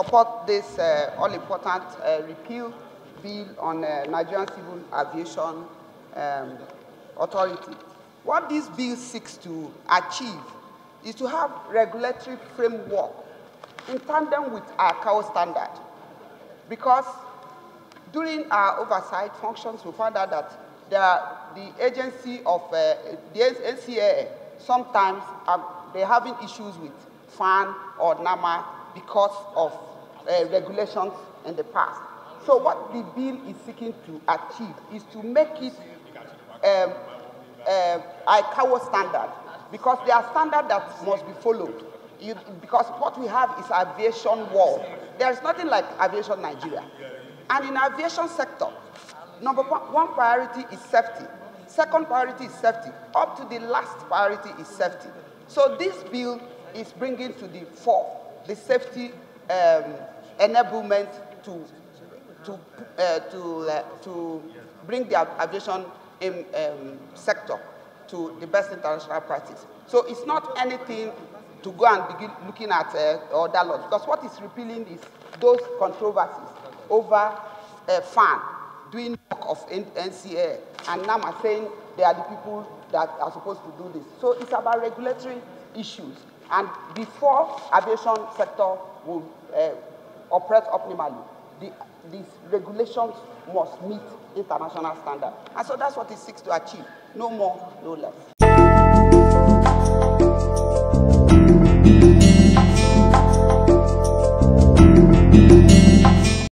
support this uh, all-important uh, repeal bill on uh, Nigerian Civil Aviation um, Authority. What this bill seeks to achieve is to have regulatory framework in tandem with our ICAO standard. Because during our oversight functions, we found out that there, the agency of uh, the NCAA sometimes they're having issues with FAAN or NAMA because of uh, regulations in the past. So what the bill is seeking to achieve is to make it um, uh, standard because there are standards that must be followed. You, because what we have is aviation world. There is nothing like aviation Nigeria. And in aviation sector, number one, one priority is safety. Second priority is safety. Up to the last priority is safety. So this bill is bringing to the fore the safety um, enablement to to uh, to uh, to bring the aviation in, um, sector to the best international practice. So it's not anything to go and begin looking at uh, other laws because what is repealing is those controversies over uh, FAAN doing work of NCA and NAMA saying they are the people that are supposed to do this. So it's about regulatory issues. And before aviation sector will uh, operate optimally, the, these regulations must meet international standards. And so that's what it seeks to achieve. No more, no less.